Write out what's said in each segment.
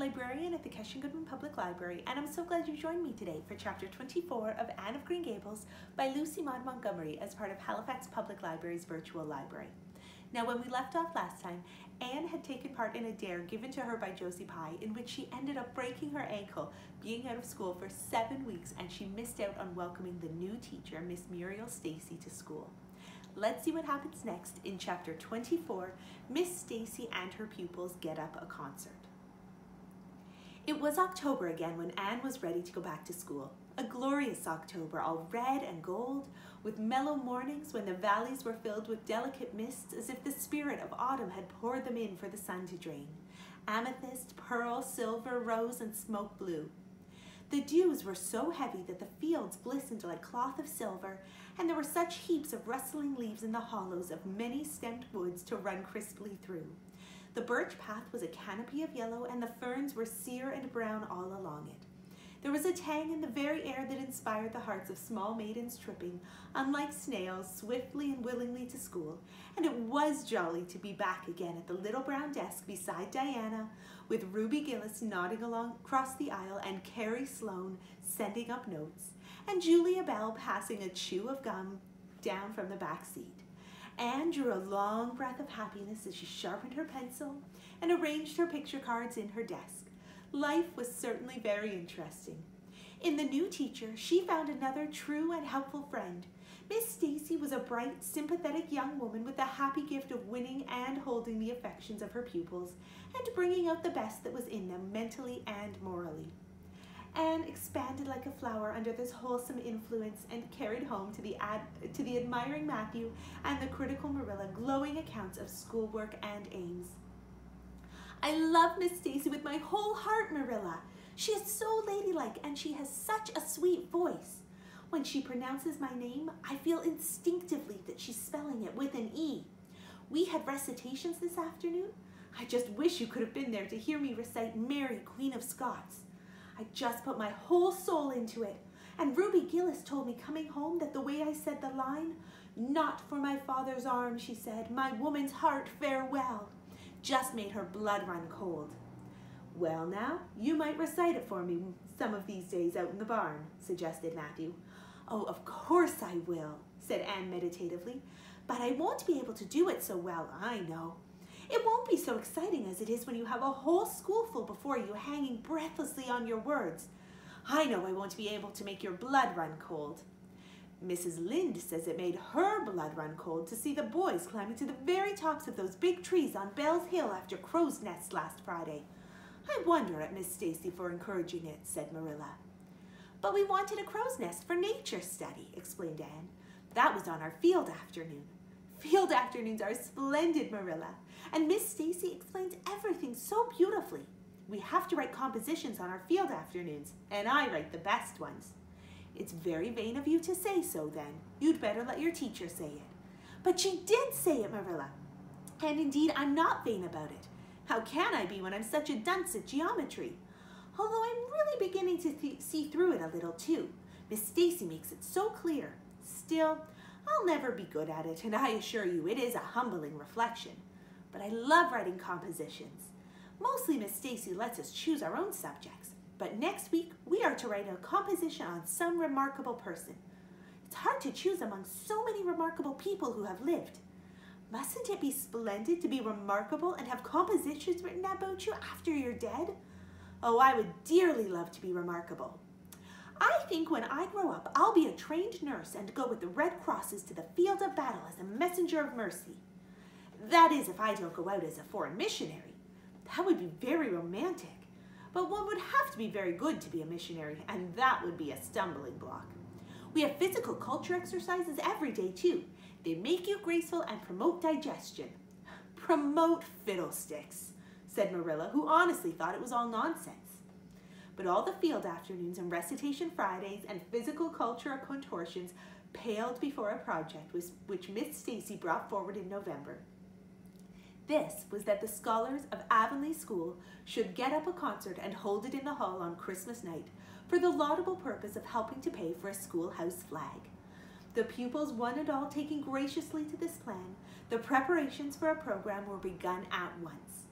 librarian at the Keshen Goodwin Public Library, and I'm so glad you joined me today for Chapter 24 of Anne of Green Gables by Lucy Maud Montgomery as part of Halifax Public Library's virtual library. Now, when we left off last time, Anne had taken part in a dare given to her by Josie Pye in which she ended up breaking her ankle, being out of school for seven weeks, and she missed out on welcoming the new teacher, Miss Muriel Stacy, to school. Let's see what happens next in chapter 24, Miss Stacy and her pupils get up a concert. It was October again when Anne was ready to go back to school. A glorious October, all red and gold, with mellow mornings when the valleys were filled with delicate mists as if the spirit of autumn had poured them in for the sun to drain. Amethyst, pearl, silver, rose, and smoke blue. The dews were so heavy that the fields glistened like cloth of silver, and there were such heaps of rustling leaves in the hollows of many stemmed woods to run crisply through. The birch path was a canopy of yellow, and the ferns were sere and brown all along it. There was a tang in the very air that inspired the hearts of small maidens tripping, unlike snails, swiftly and willingly to school, and it was jolly to be back again at the little brown desk beside Diana, with Ruby Gillis nodding along across the aisle and Carrie Sloane sending up notes, and Julia Bell passing a chew of gum down from the back seat. Anne drew a long breath of happiness as she sharpened her pencil and arranged her picture cards in her desk. Life was certainly very interesting. In the new teacher, she found another true and helpful friend. Miss Stacy was a bright, sympathetic young woman with the happy gift of winning and holding the affections of her pupils and bringing out the best that was in them mentally and morally. Anne expanded like a flower under this wholesome influence and carried home to the, ad, to the admiring Matthew and the critical Marilla glowing accounts of schoolwork and aims. I love Miss Stacy with my whole heart, Marilla. She is so ladylike and she has such a sweet voice. When she pronounces my name, I feel instinctively that she's spelling it with an E. We had recitations this afternoon. I just wish you could have been there to hear me recite Mary, Queen of Scots. I just put my whole soul into it. And Ruby Gillis told me coming home that the way I said the line, not for my father's arm, she said, my woman's heart farewell just made her blood run cold. Well now, you might recite it for me some of these days out in the barn, suggested Matthew. Oh, of course I will, said Anne meditatively, but I won't be able to do it so well, I know. It won't be so exciting as it is when you have a whole schoolful before you hanging breathlessly on your words. I know I won't be able to make your blood run cold. Mrs. Lynde says it made her blood run cold to see the boys climbing to the very tops of those big trees on Bell's Hill after crow's nests last Friday. I wonder at Miss Stacy for encouraging it, said Marilla. But we wanted a crow's nest for nature study, explained Anne. That was on our field afternoon. Field afternoons are splendid, Marilla, and Miss Stacy explains everything so beautifully. We have to write compositions on our field afternoons, and I write the best ones. It's very vain of you to say so then. You'd better let your teacher say it. But she did say it, Marilla. And indeed, I'm not vain about it. How can I be when I'm such a dunce at geometry? Although I'm really beginning to th see through it a little too. Miss Stacy makes it so clear. Still, I'll never be good at it, and I assure you it is a humbling reflection. But I love writing compositions. Mostly Miss Stacy lets us choose our own subjects, but next week, we are to write a composition on some remarkable person. It's hard to choose among so many remarkable people who have lived. Mustn't it be splendid to be remarkable and have compositions written about you after you're dead? Oh, I would dearly love to be remarkable. I think when I grow up, I'll be a trained nurse and go with the Red Crosses to the field of battle as a messenger of mercy. That is, if I don't go out as a foreign missionary. That would be very romantic. But one would have to be very good to be a missionary, and that would be a stumbling block. We have physical culture exercises every day too. They make you graceful and promote digestion. Promote fiddlesticks, said Marilla, who honestly thought it was all nonsense. But all the field afternoons and recitation Fridays and physical culture contortions paled before a project which Miss Stacy brought forward in November. This was that the scholars of Avonlea School should get up a concert and hold it in the hall on Christmas night for the laudable purpose of helping to pay for a schoolhouse flag. The pupils, one and all, taking graciously to this plan, the preparations for a program were begun at once.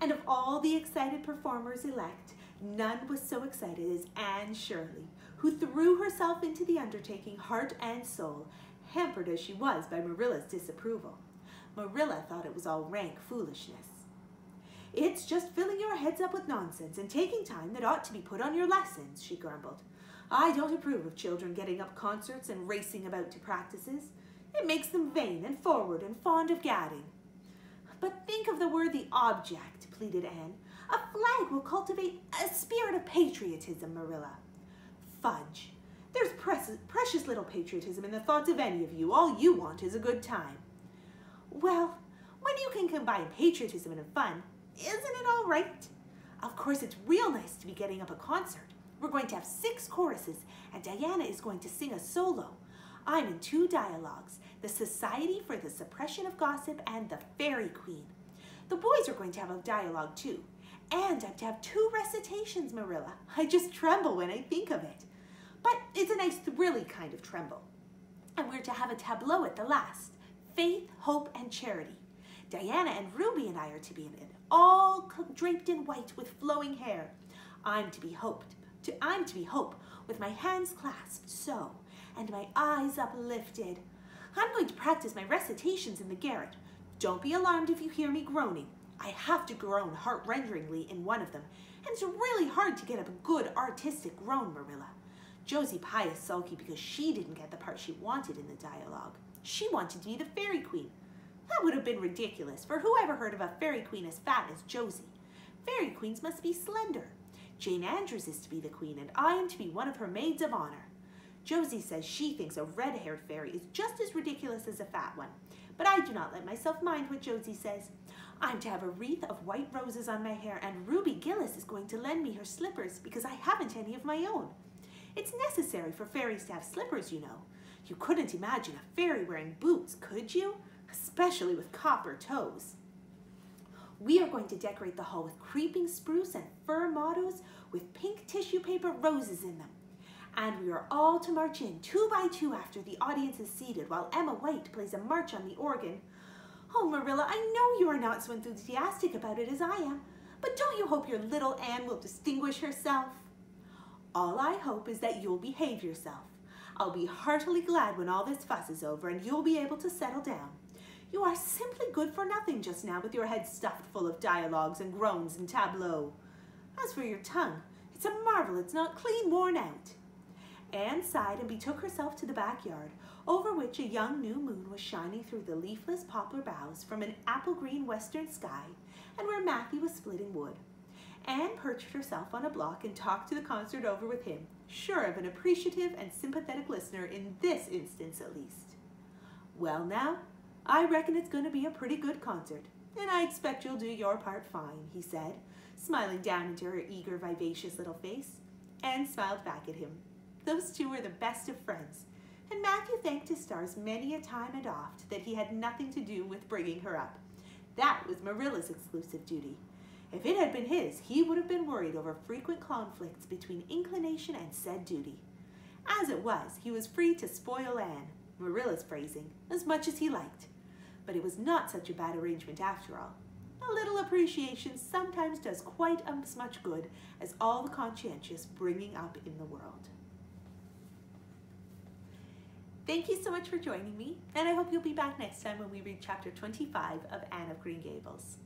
And of all the excited performers elect, none was so excited as Anne Shirley, who threw herself into the undertaking heart and soul, hampered as she was by Marilla's disapproval. Marilla thought it was all rank foolishness. It's just filling your heads up with nonsense and taking time that ought to be put on your lessons, she grumbled. I don't approve of children getting up concerts and racing about to practices. It makes them vain and forward and fond of gadding. But think of the worthy object, pleaded Anne. A flag will cultivate a spirit of patriotism, Marilla. Fudge. There's precious, precious little patriotism in the thoughts of any of you. All you want is a good time. Well, when you can combine patriotism and fun, isn't it all right? Of course, it's real nice to be getting up a concert. We're going to have six choruses, and Diana is going to sing a solo. I'm in two dialogues, the Society for the Suppression of Gossip and the Fairy Queen. The boys are going to have a dialogue too. And I'm to have two recitations, Marilla. I just tremble when I think of it. But it's a nice thrilly kind of tremble. And we're to have a tableau at the last. Faith, Hope, and Charity. Diana and Ruby and I are to be in it, all draped in white with flowing hair. I'm to be hoped, to, I'm to be Hope, with my hands clasped so, and my eyes uplifted. I'm going to practice my recitations in the garret. Don't be alarmed if you hear me groaning. I have to groan heart-renderingly in one of them, and it's really hard to get a good artistic groan, Marilla. Josie Pye is sulky because she didn't get the part she wanted in the dialogue. She wanted to be the fairy queen. That would have been ridiculous, for who ever heard of a fairy queen as fat as Josie? Fairy queens must be slender. Jane Andrews is to be the queen, and I am to be one of her maids of honor. Josie says she thinks a red-haired fairy is just as ridiculous as a fat one, but I do not let myself mind what Josie says. I'm to have a wreath of white roses on my hair, and Ruby Gillis is going to lend me her slippers because I haven't any of my own. It's necessary for fairies to have slippers, you know. You couldn't imagine a fairy wearing boots, could you? Especially with copper toes. We are going to decorate the hall with creeping spruce and fir mottos with pink tissue paper roses in them. And we are all to march in two by two after the audience is seated while Emma White plays a march on the organ. Oh, Marilla, I know you are not so enthusiastic about it as I am, but don't you hope your little Anne will distinguish herself? All I hope is that you'll behave yourself. I'll be heartily glad when all this fuss is over and you'll be able to settle down. You are simply good for nothing just now with your head stuffed full of dialogues and groans and tableaux. As for your tongue, it's a marvel it's not clean worn out. Anne sighed and betook herself to the backyard, over which a young new moon was shining through the leafless poplar boughs from an apple-green western sky, and where Matthew was splitting wood. Anne perched herself on a block and talked to the concert over with him, sure of an appreciative and sympathetic listener in this instance at least. Well now, I reckon it's going to be a pretty good concert, and I expect you'll do your part fine, he said, smiling down into her eager, vivacious little face. Anne smiled back at him. Those two were the best of friends, and Matthew thanked his stars many a time and oft that he had nothing to do with bringing her up. That was Marilla's exclusive duty. If it had been his, he would have been worried over frequent conflicts between inclination and said duty. As it was, he was free to spoil Anne, Marilla's phrasing, as much as he liked. But it was not such a bad arrangement after all. A little appreciation sometimes does quite as much good as all the conscientious bringing up in the world. Thank you so much for joining me, and I hope you'll be back next time when we read chapter 25 of Anne of Green Gables.